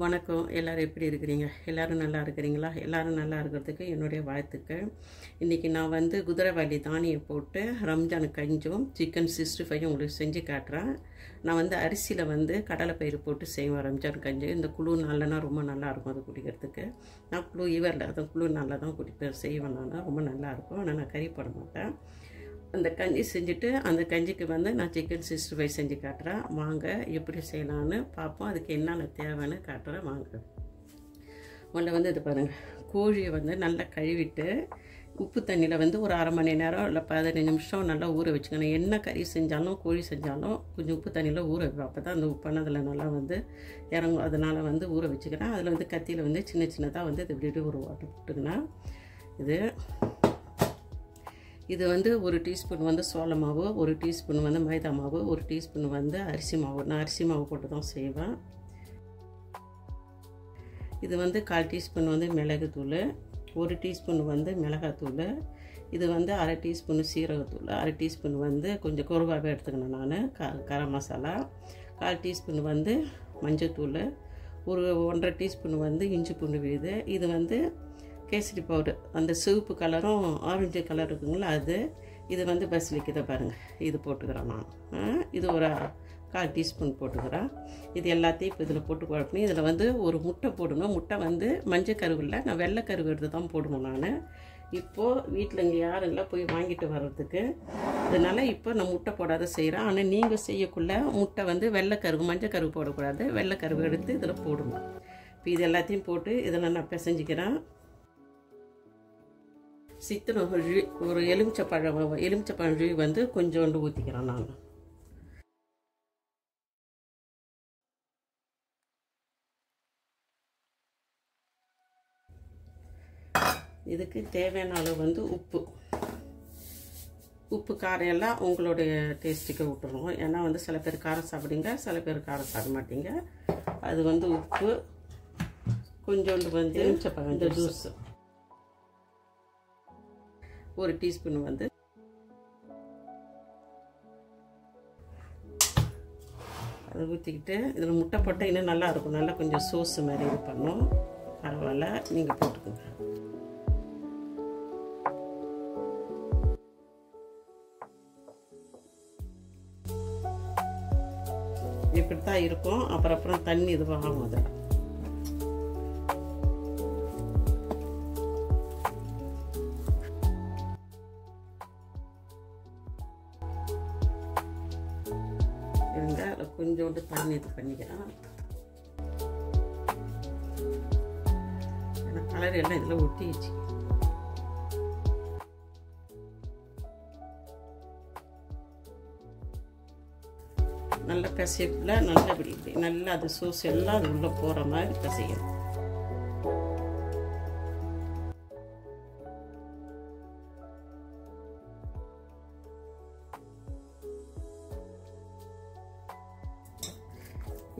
வணக்கம். எல்லோரும் எப்படி இருக்கிறீங்க? எல்லோரும் நல்லா இருக்கிறீங்களா? எல்லோரும் நல்லா இருக்கிறதுக்கு என்னுடைய வாழ்த்துக்கள். இன்றைக்கி நான் வந்து குதிரைவாலி தானியம் போட்டு ரம்ஜான் கஞ்சும் சிக்கன் சிக்ஸ்டி ஃபைவும் உங்களுக்கு செஞ்சு காட்டுறேன். நான் வந்து அரிசியில் வந்து கடலைப்பயிறு போட்டு செய்வேன் ரம்ஜான் கஞ்சி. இந்த குழு நல்லனா ரொம்ப நல்லாயிருக்கும் அது குடிக்கிறதுக்கு. நான் குழு இவரில் அதுவும் குழு நாளில் தான் குடிப்பேன் செய்வேன் நான். ரொம்ப நல்லாயிருக்கும் ஆனால் நான் கறி போட மாட்டேன். அந்த கஞ்சி செஞ்சுட்டு அந்த கஞ்சிக்கு வந்து நான் சிக்கன் சிக்ஸ்டி ஃபைவ் செஞ்சு காட்டுறேன். வாங்க எப்படி செய்யலான்னு பார்ப்போம். அதுக்கு என்னென்ன தேவைன்னு காட்டுறேன். வாங்க. முதல்ல வந்து இது பாருங்கள் கோழியை வந்து நல்லா கழுவிட்டு உப்பு தண்ணியில் வந்து ஒரு அரை மணி நேரம் இல்லை பதினஞ்சு நிமிஷம் நல்லா ஊற வச்சுக்கணும். என்ன கறி செஞ்சாலும் கோழி செஞ்சாலும் கொஞ்சம் உப்பு தண்ணியில் ஊற வைப்போம் அப்போ தான் அந்த உப்பானதில் நல்லா வந்து இறங்கும். அதனால் வந்து ஊற வச்சுக்கிறேன். அதில் வந்து கத்தியில் வந்து சின்ன சின்னதாக வந்து இது இப்படி ஒரு வாட்டர் போட்டுக்கினேன் இது இது வந்து ஒரு டீஸ்பூன் வந்து சோள மாவு ஒரு டீஸ்பூன் வந்து மைதா மாவு ஒரு டீஸ்பூன் வந்து அரிசி மாவு. நான் அரிசி மாவு போட்டு தான் செய்வேன். இது வந்து கால் டீஸ்பூன் வந்து மிளகுத்தூள் ஒரு டீஸ்பூன் வந்து மிளகாத்தூள் இது வந்து அரை டீஸ்பூன் சீரகத்தூள் அரை டீஸ்பூன் வந்து கொஞ்சம் குறுவாகவே எடுத்துக்கணும் நான் க கரம் மசாலா கால் டீஸ்பூன் வந்து மஞ்சத்தூள் ஒரு ஒன்றரை டீஸ்பூன் வந்து இஞ்சி பூண்டு விழுது இது வந்து கேசரி பவுடர் அந்த சிவப்பு கலரும் ஆரஞ்சு கலர் இருக்குங்களா அது? இது வந்து பஸ்லிக்கு பாருங்கள் இது போட்டுக்கிறேன் நான். இது ஒரு கால் டீஸ்பூன் போட்டுக்கிறேன். இது எல்லாத்தையும் இப்போ இதில் போட்டு குழப்பணும் இதில் வந்து ஒரு முட்டை போடணும் முட்டை வந்து மஞ்சள் கருவில் நான் வெள்ளை கருவு எடுத்து தான் போடணும் நான். இப்போது வீட்டில் இங்கே யாரும் இல்லை போய் வாங்கிட்டு வர்றதுக்கு. அதனால் இப்போ நான் முட்டை போடாத செய்கிறேன் ஆனால் நீங்கள் செய்யக்குள்ள முட்டை வந்து வெள்ளை கருவு மஞ்சள் கருவு போடக்கூடாது. வெள்ளை கருவு எடுத்து இதில் போடுங்க. இப்போ இது எல்லாத்தையும் போட்டு இதில் நான் பிசைஞ்சிக்கிறேன். சித்திரம் ஒரு எலுமிச்சப்பழம் எலுமிச்சப்பழம் வந்து கொஞ்சோண்டு ஊற்றிக்கிறேன் நான். இதுக்கு தேவையான அளவு வந்து உப்பு. உப்பு காரம் எல்லாம் உங்களுடைய டேஸ்ட்டுக்கு விட்டுருவோம் ஏன்னா வந்து சில பேர் காரம் சாப்பிடுங்க சில பேர் காரம் சாப்பிட மாட்டீங்க. அது வந்து உப்பு கொஞ்சோண்டு வந்து எலுமிச்சப்பழம் ஜூஸ் ஒரு டீஸ்பூன் வந்து. அதை ஊற்றிக்கிட்டு இதில் முட்டை போட்டால் இன்னும் நல்லா இருக்கும். நல்லா கொஞ்சம் சோஸ் மாதிரி இது பண்ணும். பரவாயில்ல. நீங்கள் போட்டுக்கோங்க. இப்படி தான் இருக்கும். அப்புறம் அப்புறம் தண்ணி இதுவாகும் அதில். கொஞ்சோண்டு தண்ணி இது பண்ணிக்கிறேன் கலர் எல்லாம் இதில் ஒட்டிடுச்சு. நல்ல பிசைப்பில் நல்லா இப்படி நல்லா அது சூஸ் எல்லாம் அது உள்ளே போகிற மாதிரி பிசையணும்.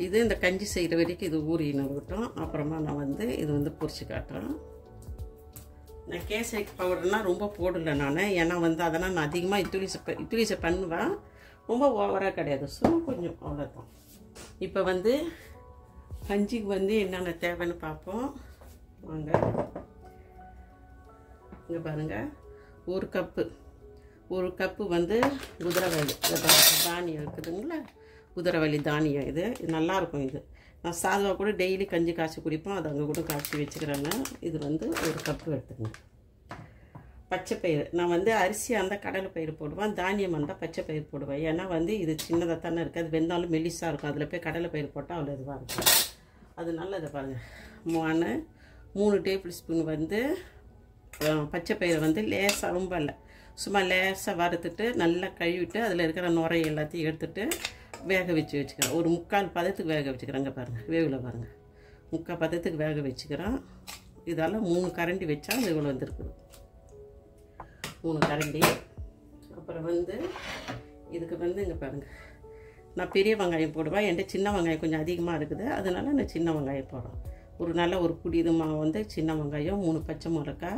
இது இந்த கஞ்சி செய்கிற வரைக்கும் இது ஊறி நிறுவட்டும் அப்புறமா நான் வந்து இது வந்து பொரிச்சு காட்டுறேன். நான் கேசரி பவுடர்னால் ரொம்ப போடலை நான். ஏன்னா வந்து அதெல்லாம் நான் அதிகமாக இத்துளி இத்துலிசை பண்ணுவேன். ரொம்ப ஓவராக கிடையாது. சும்மா கொஞ்சம் அவ்வளோதான் இப்போ வந்து கஞ்சிக்கு வந்து என்னென்ன தேவைன்னு பார்ப்போம். வாங்க. இங்கே பாருங்கள் ஒரு கப்பு ஒரு கப்பு வந்து குதிரைவாளி தானியம் இருக்குதுங்களா? குதிரைவலி தானியம் இது. இது நல்லாயிருக்கும் இது. நான் சாதுவாக கூட டெய்லி கஞ்சி காய்ச்சி குடிப்போம் அது அங்கே கூட காய்ச்சி வச்சுக்கிறேன்னு. இது வந்து ஒரு கப்பு எடுத்துக்கங்க. பச்சை பயிறு. நான் வந்து அரிசி அந்த கடலை பயிர் போடுவேன். தானியம் வந்தால் பச்சை பயிர் போடுவேன். ஏன்னா வந்து இது சின்னதாக தானே இருக்குது அது வெந்தாலும் மெலிசாக இருக்கும். அதில் போய் கடலை பயிர் போட்டால் அவ்வளோ இதுவாக இருக்கும். அது நல்லது பாருங்கள் மூணு மூணு டேபிள் ஸ்பூன் வந்து பச்சை பயிரை வந்து லேசாக ரொம்ப இல்லை சும்மா லேசாக வறுத்துட்டு நல்லா கழுவிட்டு அதில் இருக்கிற நுரை எல்லாத்தையும் எடுத்துகிட்டு வேக வச்சு வச்சுக்கிறேன். ஒரு முக்கால் பதத்துக்கு வேக வச்சுக்கிறேங்க பாருங்கள் வேவில் பாருங்கள் முக்கால் பதத்துக்கு வேக வச்சுக்கிறோம் இதெல்லாம் மூணு கரண்டி வச்சா அது இவ்வளோ வந்துருக்குது. மூணு கரண்டி. அப்புறம் வந்து இதுக்கு வந்து இங்கே பாருங்கள் நான் பெரிய வெங்காயம் போடுவேன். என்கிட்ட சின்ன வெங்காயம் கொஞ்சம் அதிகமாக இருக்குது. அதனால நான் சின்ன வெங்காயம் போடுறேன். ஒரு நல்ல ஒரு குடி இதுமா வந்து சின்ன வெங்காயம் மூணு பச்சை மிளகா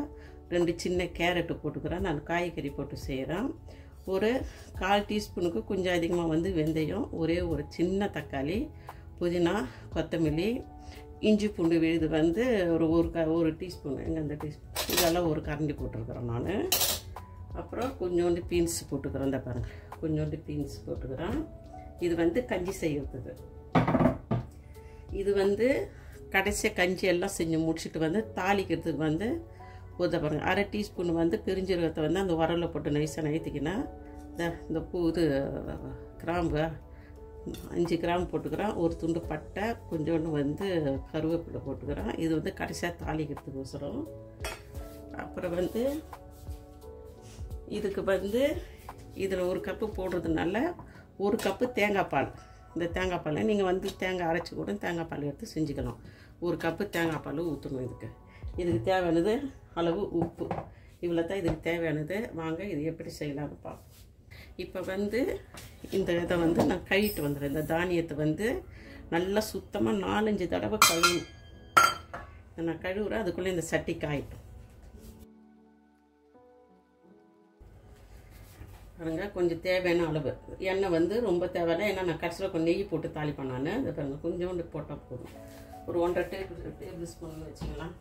ரெண்டு சின்ன கேரட்டு போட்டுக்கிறேன். நான் காய்கறி போட்டு செய்கிறேன் ஒரு கால் டீஸ்பூனுக்கு கொஞ்சம் அதிகமாக வந்து வெந்தயம் ஒரே ஒரு சின்ன தக்காளி புதினா கொத்தமல்லி இஞ்சி பூண்டு விழுது வந்து ஒரு ஒரு க ஒரு டீஸ்பூன் எங்கே அந்த டீஸ்பூன் இதெல்லாம் ஒரு கரண்டி போட்டிருக்கிறேன் நான். அப்புறம் கொஞ்சோண்டு பீன்ஸ் போட்டுக்கிறேன் இந்த பாருங்கள் கொஞ்சோண்டு பீன்ஸ் போட்டுக்கிறேன். இது வந்து கஞ்சி செய்யறது. இது வந்து கடைசியாக கஞ்சி எல்லாம் செஞ்சு முடிச்சுட்டு வந்து தாளிக்கிறதுக்கு வந்து ஊற்ற பாருங்க. அரை டீஸ்பூன் வந்து பெருஞ்சீரகத்தை வந்து அந்த உரலில் போட்டு நைஸாக நைத்திக்கினா இந்த இந்த பூ இது கிராம்பு அஞ்சு கிராம் போட்டுக்கிறோம் ஒரு துண்டு பட்டை கொஞ்சோண்டு வந்து கருவேப்பிலை போட்டுக்கிறோம் இது வந்து கடைசியாக தாளிக்கிறதுக்கோசரம். அப்புறம் வந்து இதுக்கு வந்து இதில் ஒரு கப்பு போடுறதுனால ஒரு கப்பு தேங்காய் பால். இந்த தேங்காய் பால் நீங்கள் வந்து தேங்காய் அரைச்சி கூட தேங்காய் பால் எடுத்து செஞ்சுக்கலாம். ஒரு கப்பு தேங்காய் பால் ஊற்றணும் இதுக்கு. இதுக்கு தேவையானது அளவு உப்பு. இவ்வளோ தான் இதுக்கு தேவையானது. வாங்க இது எப்படி செய்யலாம்னு பார்ப்போம். இப்போ வந்து இந்த இதை வந்து நான் கழுவிட்டு வந்துடுறேன். இந்த தானியத்தை வந்து நல்லா சுத்தமாக நாலஞ்சு தடவை கழுவு. இதை நான் கழுவுறேன். அதுக்குள்ளே இந்த சட்டி காயிட்டும் பாருங்க கொஞ்சம் தேவையான அளவு. எண்ணெய் வந்து ரொம்ப தேவையில்லை. ஏன்னா நான் கடைசியில் கொஞ்சம் நெய் போட்டு தாளிப்பேன் நான். இதை பாருங்கள் கொஞ்சோண்டு போட்டால் போதும். ஒரு ஒன்றரை டேபிள் டேபிள் ஸ்பூன் வச்சுக்கலாம்.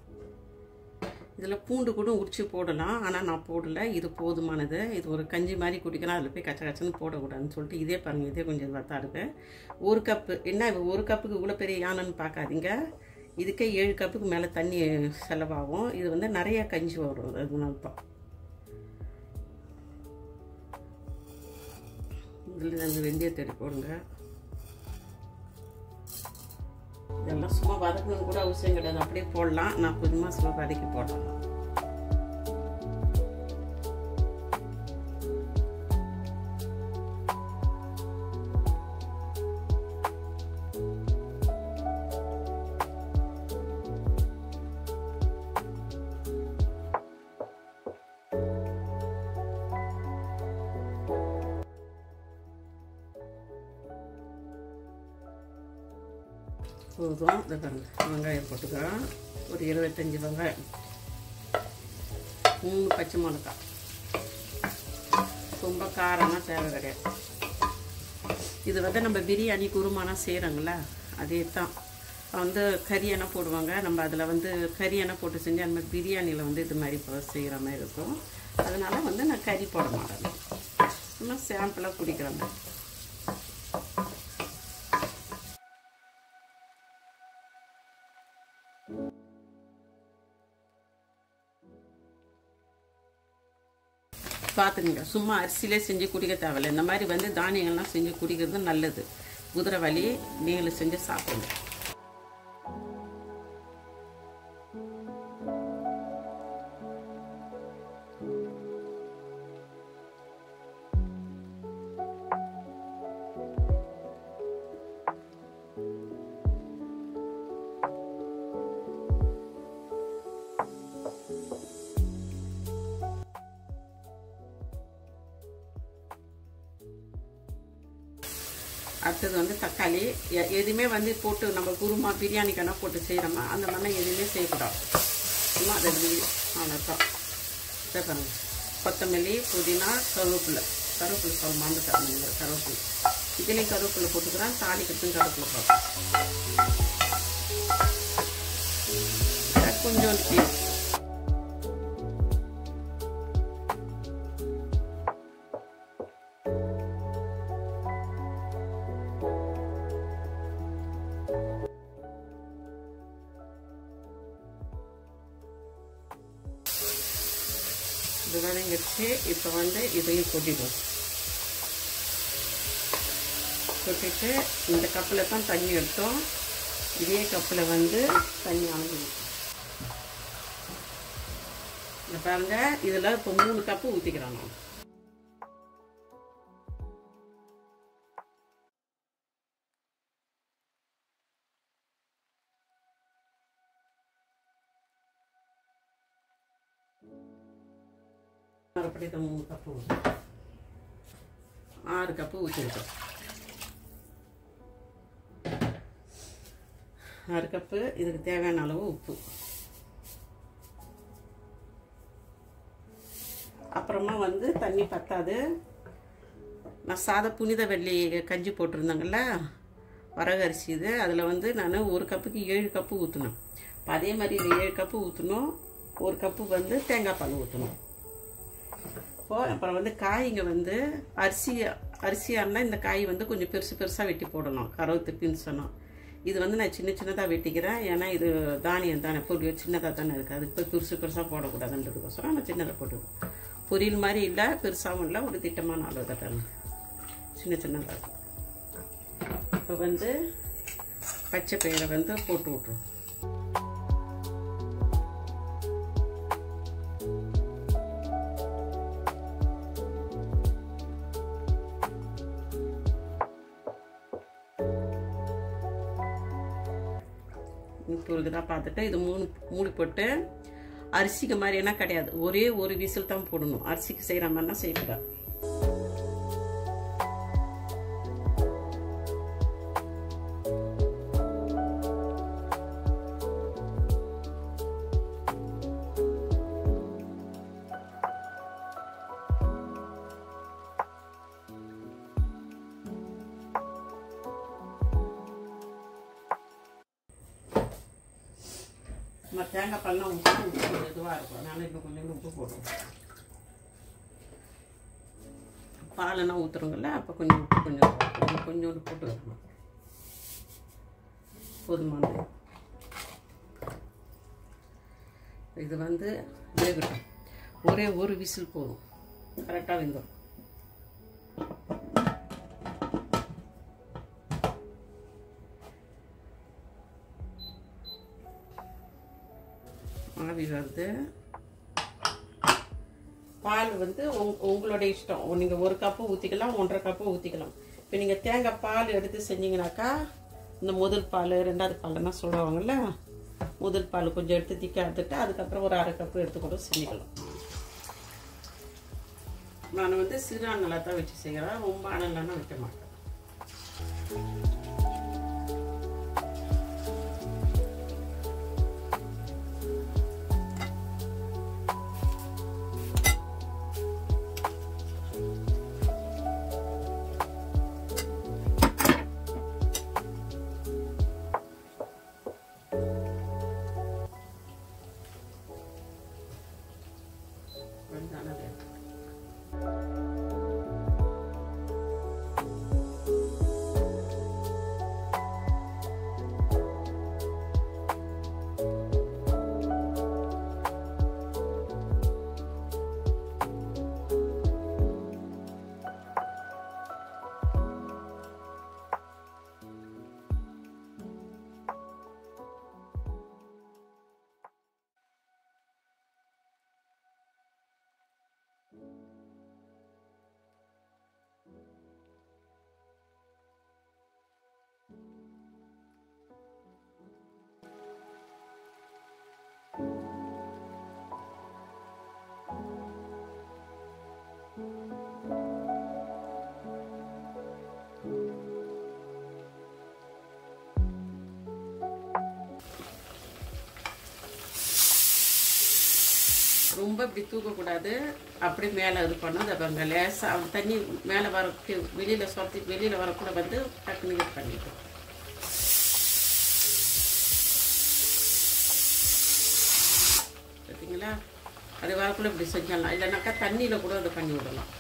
இதில் பூண்டு கூட உரிச்சு போடலாம். ஆனால் நான் போடல. இது போதுமானது. இது ஒரு கஞ்சி மாதிரி குடிக்கலாம் அதில் போய் கச்ச கச்சன்னு போடக்கூடாதுன்னு சொல்லிட்டு இதே பாருங்கள் இதே கொஞ்சம் இதாக இருக்கு. ஒரு கப்பு. என்ன ஒரு கப்புக்கு இவ்வளோ பெரிய யானைன்னு பார்க்காதீங்க. இதுக்கே ஏழு கப்புக்கு மேலே தண்ணி செலவாகும். இது வந்து நிறைய கஞ்சி வரும். அது தான் இதில் அந்த வெந்தயத்தடி போடுங்க. இதெல்லாம் சும்மா வதக்குறது கூட அவசியம் கிடையாது. அப்படியே போடலாம். நான் கொஞ்சமாக சும்மா வதக்கி போடலாம். போதும் பாருங்க வெங்காயம் போட்டுக்கிறோம் ஒரு இருபத்தஞ்சி வெங்காயம். மூணு பச்சை மிளகா ரொம்ப காரமாக தேவை கிடையாது. இது வந்து நம்ம பிரியாணி குருமானா செய்கிறோங்கள அதே தான் வந்து கறி எண்ணெய் போடுவாங்க. நம்ம அதில் வந்து கறி எண்ணெய் போட்டு செஞ்சு அந்த மாதிரி பிரியாணியில் வந்து இது மாதிரி இப்போ செய்கிற மாதிரி இருக்கும். அதனால் வந்து நான் கறி போட மாட்டேன். இன்னும் சாம்பிளாக குடிக்கிற மாதிரி பார்த்துக்குங்க சும்மா அரிசியிலே செஞ்சு குடிக்க தேவையில்லை. இந்த மாதிரி வந்து தானியங்கள்லாம் செஞ்சு குடிக்கிறது நல்லது. குதிரை வலி நீங்களும் செஞ்சு சாப்பிடுங்க. அடுத்தது வந்து தக்காளி. எ- எதுவுமே வந்து போட்டு நம்ம குருமா பிரியாணிக்கான போட்டு செய்கிறோமா அந்த மாதிரிலாம் எதுவுமே செய்யக்கூடாது. சும்மா ரெண்டு அவ்வளோதான் இதை பாருங்க. கொத்தமல்லி புதினா கருவேப்பிலை. கருவேப்பிலை சொல்ல மறந்துட்டாங்க கருவேப்பிலை. இதுலேயும் கருவேப்பிலை போட்டுக்கிறேன் தாளிக்கிறதும் கருவேப்பிலை போட்டுக்கிறேன். கொஞ்சோண்டு கொட்டிடுவோம் கொட்டிட்டு இந்த கப்பில் தான் தண்ணி எடுத்தோம் இதே கப்பில் வந்து தண்ணி அளந்துடும் இந்த பாருங்க இதில் இப்போ மூணு கப்பு ஊற்றிக்கிறோம் நான் மறுபடியும் மூணு கப்பு ஆறு கப்பு ஊற்றிருக்கோம் ஆறு கப்பு இதுக்கு தேவையான அளவு உப்பு. அப்புறமா வந்து தண்ணி பத்தாது. நான் சாத புனித வெள்ளி கஞ்சி போட்டிருந்தாங்கல்ல வரகரிசி இது. அதில் வந்து நான் ஒரு கப்புக்கு ஏழு கப்பு ஊற்றணும் இப்போ அதே மாதிரி இது ஏழு கப்பு ஊற்றணும் ஒரு கப்பு வந்து தேங்காய் பால் ஊற்றணும் இப்போ அப்புறம் வந்து காய்ங்க வந்து அரிசி அரிசியாக இருந்தால் இந்த காய் வந்து கொஞ்சம் பெருசு பெருசாக வெட்டி போடணும். கருவத்து பின்சணும் இது வந்து நான் சின்ன சின்னதாக வெட்டிக்கிறேன். ஏன்னா இது தானியம் தானே பொரியல் சின்னதாக தானே இருக்குது அதுக்கு போய் பெருசு பெருசாக போடக்கூடாதுன்றதுக்கோசரம் நான் சின்னதாக போட்டுக்கிறேன். பொரியல் மாதிரி இல்லை பெருசாகவும் இல்லை ஒரு திட்டமான அளவு தான் சின்ன சின்னதாக இப்போ வந்து பச்சை பயிரை வந்து போட்டு விட்ருவோம் உப்பு இருக்குதா பார்த்துட்டு இது மூணு மூடி போட்டு அரிசிக்கு மாதிரியெல்லாம் கிடையாது. ஒரே ஒரு விசில் தான் போடணும். அரிசிக்கு செய்கிற மாதிரினா செய்யக்கூடாது. தேங்காய் பால்லாம் ஊற்றி உப்பு கொஞ்சம் இதுவாக இருக்கும். அதனால் இன்னும் கொஞ்சம் உப்பு போடுவோம். பாலெல்லாம் ஊற்றுறோங்கல்ல அப்போ கொஞ்சம் உப்பு கொஞ்சம் கொஞ்சோண்டு போட்டு வைக்கணும் போதுமானது. இது வந்து வேகட்டும். ஒரே ஒரு விசில் போதும். கரெக்டாக வெந்துடும் ஆவி வருது. பால் வந்து உங் உங்களோட இஷ்டம். நீங்கள் ஒரு கப்பு ஊற்றிக்கலாம் ஒன்றரை கப்பு ஊற்றிக்கலாம் இப்போ நீங்கள் தேங்காய் பால் எடுத்து செஞ்சீங்கனாக்கா இந்த முதல் பால் ரெண்டாவது பால்லாம் சொல்லுவாங்கல்ல முதல் பால் கொஞ்சம் எடுத்து திக்க எடுத்துட்டு அதுக்கப்புறம் ஒரு அரை கப்பு எடுத்து கூட செஞ்சுக்கலாம். நான் வந்து சிறு அண்ணலாக தான் வச்சு செய்கிறேன் ரொம்ப அனலான வைக்க மாட்டேன். 我在那边。ரொம்ப இப்படி தூக்கக்கூடாது. அப்படி மேலே இது பண்ணும் அதை லேசாக லேசாக தண்ணி மேலே வர வெளியில் சொத்தி வெளியில் வரக்கூட வந்து டக்குனு இது பண்ணிட்டோம் பார்த்தீங்களா அது வரக்குள்ளே இப்படி செஞ்சிடலாம். இல்லைனாக்கா தண்ணியில் கூட அதை பண்ணி விடலாம்.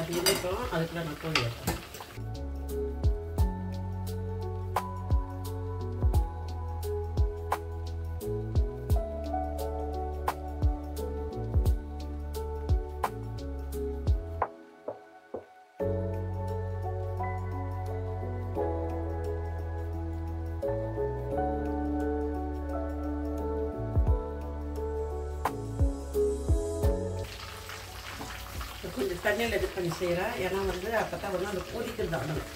அது இருக்கட்டும் அதுக்குள்ளே நான் கோழி வைப்பேன் தண்ணியில் இது பண்ணி செய்கிறேன் ஏன்னா வந்து அப்போ தான் வந்து அந்த கொதிக்கிறது அடங்கும்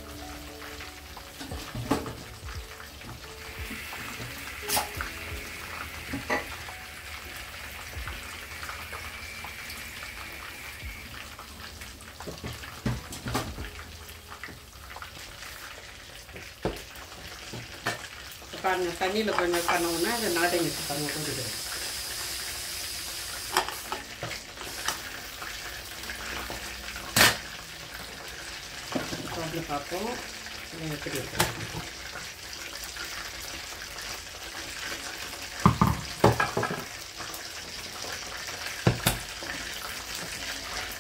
பாருங்கள் தண்ணியில் கொஞ்சம் பண்ணோம்னா அது நாட்டை வச்சு பாருங்க கொதிக்கிறது பார்ப்போம் எப்படி இருக்கு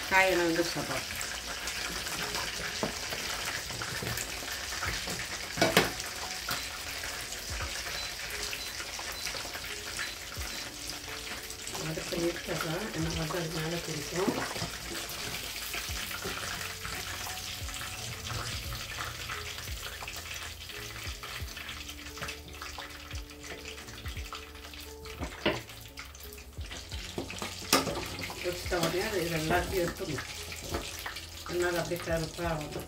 காயெல்லாம் வந்து சாப்பாடு அடுப்பு நிறுத்தலாம் என்ன வந்து அது மேலே பிடிக்கும். quero para outra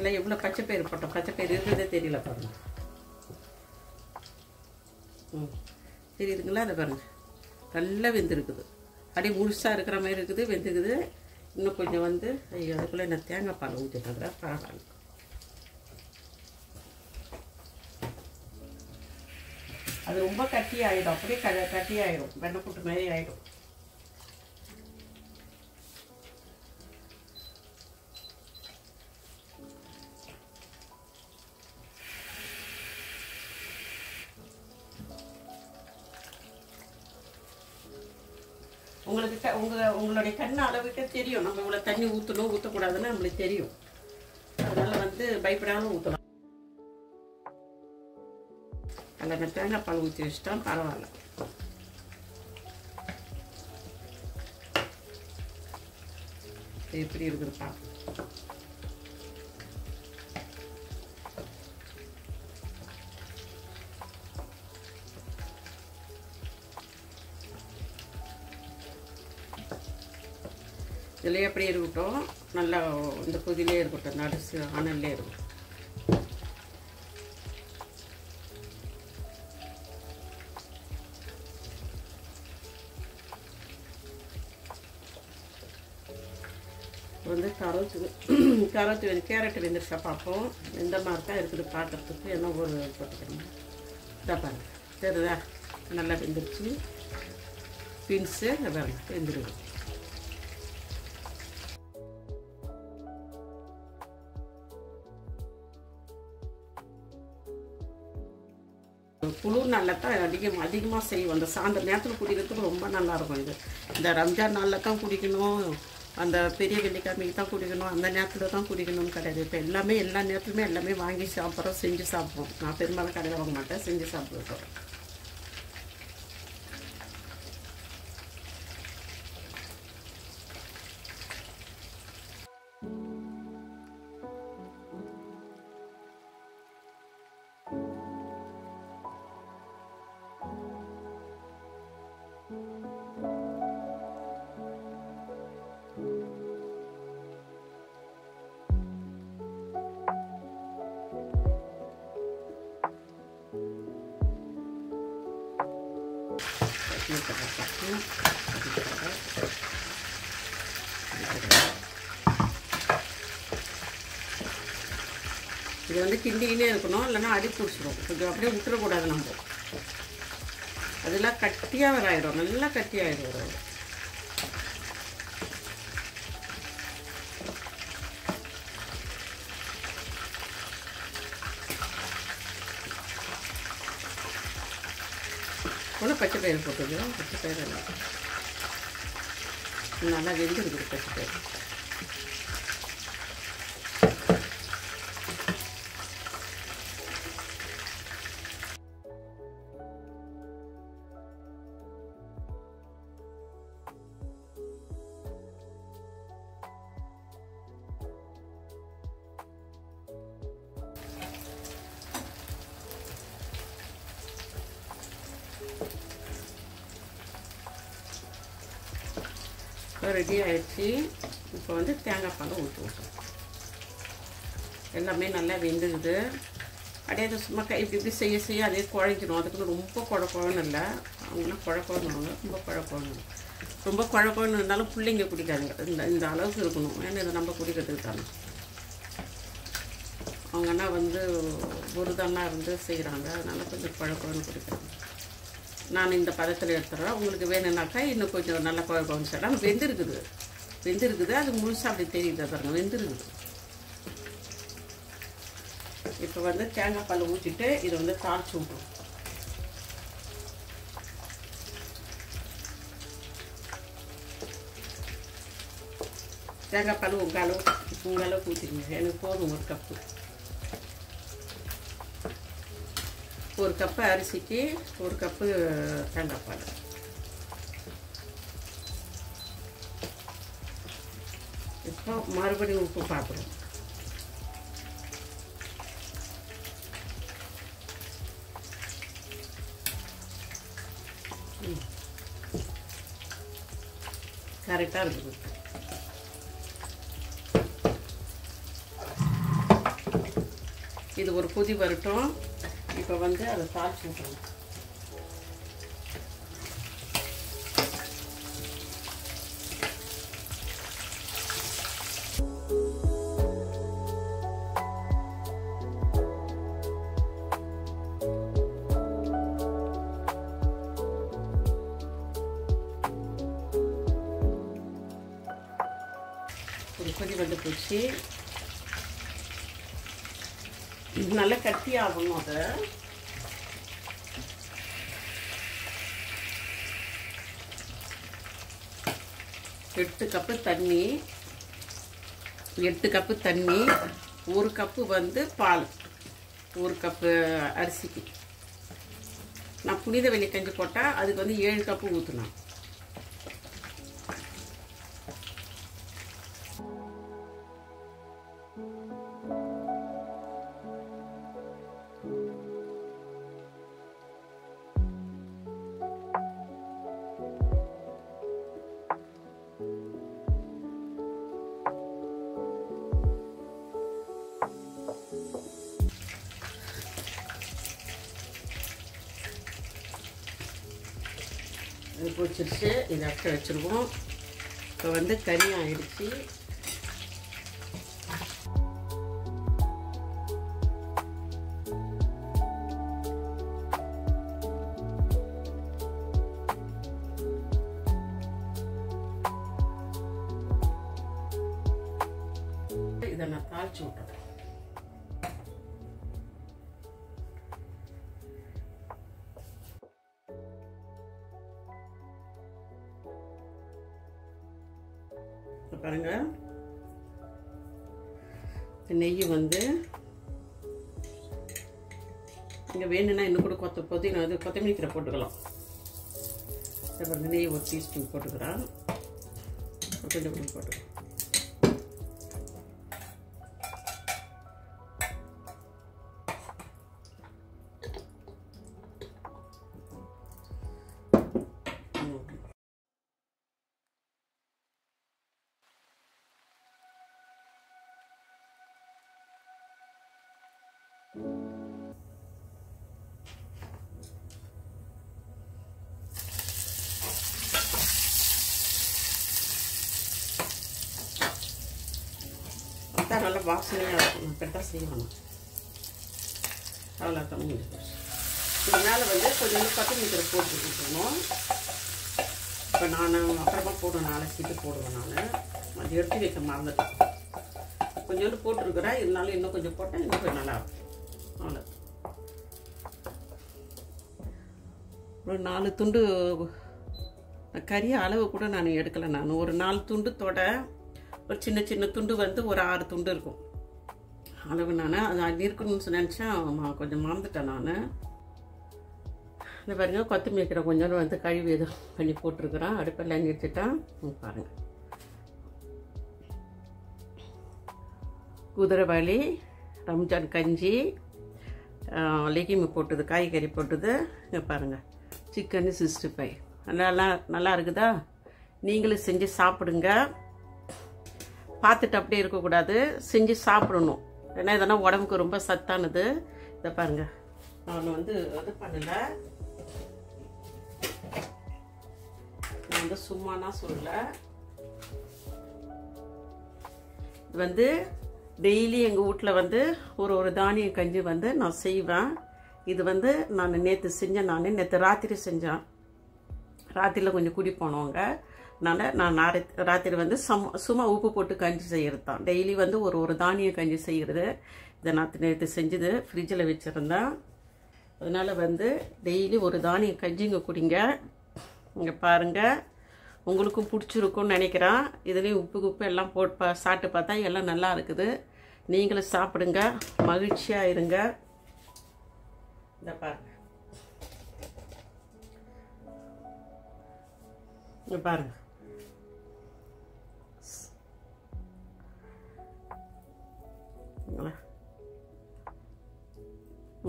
பார்த்தீங்களா எவ்வளோ பச்சை பயிர் போட்டோம்? பச்சை பயிர் இருக்கிறதே தெரியல பாருங்க. ம் தெரியுதுங்களா? அதை பாருங்க. நல்லா வெந்திருக்குது. அப்படியே முழுசாக இருக்கிற மாதிரி இருக்குது வெந்துக்குது இன்னும் கொஞ்சம் வந்து ஐயோ அதுக்குள்ளே நான் தேங்காய் பால் ஊற்றிட்டுறேன் பரவாயில்ல. அது ரொம்ப கட்டி ஆகிடும் அப்படியே க கட்டி ஆகிடும் வெண்ணை புட்டு மாதிரி ஆகிடும் உங்களுக்கு க உங்கள் உங்களுடைய கண் அளவுக்கு தெரியும். நம்ம இவ்வளோ தண்ணி ஊற்றணும் ஊற்றக்கூடாதுன்னு நம்மளுக்கு தெரியும். அதனால் வந்து பயப்படாமல் ஊற்றலாம் அதில் நான் தேங்காய் பால் ஊற்றி வச்சுட்டோம் பரவாயில்ல. எப்படி இருக்குது பார்ப்போம் இதுலேயே அப்படியே இருக்கட்டும். நல்லா இந்த புதிலே இருக்கட்டும். நடுசு அனல்லே இருக்கட்டும். வந்து கரோத்து கரோத்து வந்து கேரட் வெந்துருச்சா பார்ப்போம். எந்த மாதிரி தான் இருக்குது பார்க்குறதுக்கு. என்ன ஒரு போட்டுக்கணும் இதை பாருங்க. தெரியுதா? நல்லா வெந்துருச்சு. பீன்ஸு பாருங்க. வெந்துருக்கு குளிர் நாளில் தான் அதிகம் அதிகமாக செய்வோம். அந்த சாயந்தர நேரத்தில் குடிக்கிறதுக்கு ரொம்ப நல்லா இருக்கும் இது. இந்த ரம்ஜான் நாளில் தான் குடிக்கணும். அந்த பெரிய வெள்ளிக்கிழமைக்கு தான் குடிக்கணும். அந்த நேரத்தில் தான் குடிக்கணும்னு கிடையாது. இப்போ எல்லாமே எல்லா நேரத்துலையுமே எல்லாமே வாங்கி சாப்பிட்றோம் செஞ்சு சாப்பிடுவோம் நான் பெரும்பாலும் கடையில் வாங்க மாட்டேன் செஞ்சு சாப்பிடுவோம் இது வந்து கிண்டிக்கினே இருக்கணும் இல்லைன்னா அடி பிடிச்சிடும் கொஞ்சம் அப்படியே விட்டுறக்கூடாது நம்ம. அதெல்லாம் கட்டியாக வேற ஆயிடும். நல்லா கட்டியாகிடும் கூட பச்சை பயிர் போட்டது பச்சை பயிர் எல்லாம் நல்லா வெந்துருக்குது பச்சை பயிர் வந்து தேங்காய் பாலை எல்லாமே நல்லா வெந்துக்குது அப்படியே அது சும்மா கை இப்படி இப்படி செய்ய செய்ய அதே குழஞ்சிடும் அதுக்குன்னு ரொம்ப குழப்பம்னு இல்லை. அவங்களாம் குழப்பம்னுவாங்க ரொம்ப குழ ரொம்ப குழப்பம்னு இருந்தாலும் பிள்ளைங்க குடிக்காதுங்க. இந்த இந்த அளவுக்கு இருக்கணும். ஏன்னா இதை நம்ம குடிக்கிறதுக்கு தானே. அவங்கன்னா வந்து புருதம்லாம் இருந்து செய்கிறாங்க. அதனால் கொஞ்சம் குழப்பம்னு குடிக்கிறாங்க. நான் இந்த பதத்தில் எடுத்துகிறேன் உங்களுக்கு வேணும்னாக்கா இன்னும் கொஞ்சம் நல்ல குழப்பம் சொல்லலாம். வெந்திருக்குது. வெந்திருக்குது. அது முழுசாக அப்படி தெரியுது பாருங்கள் வெந்திருக்குது. இப்போ வந்து தேங்காய் பால் ஊற்றிட்டு இதை வந்து தாளிச்சு விட்ருவோம் தேங்காய் பால் உங்கள் அளவு உங்கள் அளவுக்கு ஊற்றிக்கங்க எனக்கு போதும் ஒரு கப்பு. ஒரு கப்பு அரிசிக்கு ஒரு கப்பு தேங்காய் பால். இப்போ மறுபடியும் உப்பு பார்க்குறோம் கரெக்டாக இருக்குது. இது ஒரு கொதி வரட்டும். இப்போ வந்து அதை தாளிச்சு விட்டுருவோம் இது நல்லா கட்டி ஆகணும் அதை. எட்டு கப்பு தண்ணி எட்டு கப்பு தண்ணி ஒரு கப்பு வந்து பால் ஒரு கப்பு அரிசிக்கு. நான் புனித வெள்ளி கஞ்சி போட்டால் அதுக்கு வந்து ஏழு கப்பு ஊற்றணும் இது பிடிச்சிருச்சு இதை அப்படியே வச்சுருவோம். இப்போ வந்து கறி ஆயிடுச்சு. புதினா இது கொத்தமல்லி கீரை போட்டுக்கலாம் அப்புறம் நெய் ஒரு டீஸ்பூன் போட்டுக்கிறேன். கொஞ்சம் கொஞ்சம் போட்டுக்கலாம் நல்லா வாசனையாக இருக்கும் நான் செய்யணும் அவ்வளோ தண்ணி முடிஞ்சு இதனால் வந்து கொஞ்சம் பத்து மீட்டர் போட்டு விட்டுருணும் இப்போ நான் அப்புறமா போடுவேன் நாளை சீட்டு போடுவேன் நான் அது எடுத்து வைக்க மறந்துட்டேன் கொஞ்சோண்டு போட்டிருக்கிறேன் இருந்தாலும் இன்னும் கொஞ்சம் போட்டால் இன்னும் கொஞ்சம் நல்லாயிருக்கும் அவ்வளோ ஒரு நாலு துண்டு கறி அளவு கூட நான் எடுக்கலை நான் ஒரு நாலு துண்டு தொட ஒரு சின்ன சின்ன துண்டு வந்து ஒரு ஆறு துண்டு இருக்கும். அளவு நான் அது அது இருக்கணும்னு நினச்சேன் கொஞ்சம் மறந்துட்டேன் நான். இந்த பாருங்க கொத்தமல்லி கீரை கொஞ்சோண்டு வந்து கழுவி இது பண்ணி போட்டிருக்கிறேன். அடுப்பில் நிறுத்திட்டேன் பாருங்கள் குதிரைவாளி ரம்ஜான் கஞ்சி லெகிமி போட்டது காய்கறி போட்டது இங்கே பாருங்கள் சிக்கன் சிக்ஸ்டி ஃபைவ். நல்லா நல்லா இருக்குதா? நீங்களும் செஞ்சு சாப்பிடுங்க. பார்த்துட்டு அப்படியே இருக்கக்கூடாது. செஞ்சு சாப்பிடணும். ஏன்னா இதெல்லாம் உடம்புக்கு ரொம்ப சத்தானது. இதை பாருங்க. நான் வந்து இது பண்ணல. நான் வந்து சும்மானா சொல்லல. இது வந்து டெய்லி எங்கள் வீட்டில் வந்து ஒரு ஒரு தானிய கஞ்சி வந்து நான் செய்வேன். இது வந்து நான் நேற்று செஞ்சேன் நான். நேற்று ராத்திரி செஞ்சேன். ராத்திரியில் கொஞ்சம் குடி அதனால் நான் நான் நாரை ராத்திரி வந்து சம் சும்மா உப்பு போட்டு கஞ்சி செய்கிறது தான் டெய்லி வந்து ஒரு ஒரு தானிய கஞ்சி செய்கிறது இதை நான் நேற்று செஞ்சது. ஃப்ரிட்ஜில் வச்சுருந்தேன். அதனால் வந்து டெய்லி ஒரு தானிய கஞ்சிங்க குடிங்க. இங்கே பாருங்கள் உங்களுக்கும் பிடிச்சிருக்கும்னு நினைக்கிறேன். இதுலேயும் உப்பு குப்பு எல்லாம் போட்டு பா சாப்பிட்டு பார்த்தா எல்லாம் நல்லா இருக்குது. நீங்களும் சாப்பிடுங்க. மகிழ்ச்சியாக இருங்க. இந்த பாருங்க. பாருங்கள்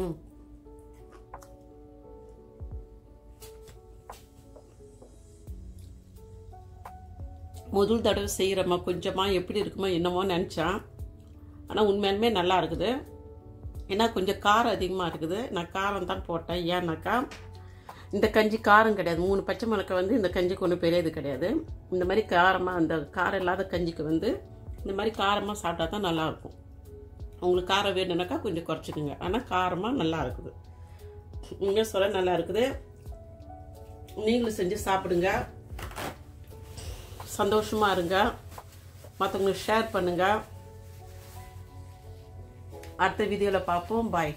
ம். முதல் தடவை செய்கிறோமா கொஞ்சமாக எப்படி இருக்குமோ என்னமோ நினச்சேன். ஆனால் உண்மையாலுமே நல்லா இருக்குது. ஏன்னா கொஞ்சம் காரம் அதிகமாக இருக்குது. நான் காரம் தான் போட்டேன். ஏன்னாக்கா இந்த கஞ்சி காரம் கிடையாது. மூணு பச்சை மிளகாய் வந்து இந்த கஞ்சிக்கு ஒன்றும் பெரியது கிடையாது. இந்த மாதிரி காரமாக அந்த காரம் இல்லாத கஞ்சிக்கு வந்து இந்த மாதிரி காரமாக சாப்பிட்டா தான் நல்லாயிருக்கும் உங்களுக்கு காரம் வேணும்னாக்கா கொஞ்சம் குறைச்சிக்கோங்க. ஆனால் காரமாக நல்லா இருக்குது. உண்மையாக சொல்ல நல்லா இருக்குது. நீங்களும் செஞ்சு சாப்பிடுங்க. சந்தோஷமாக இருங்க. மற்றவங்களுக்கு ஷேர் பண்ணுங்கள் அடுத்த வீடியோவில் பார்ப்போம். பாய்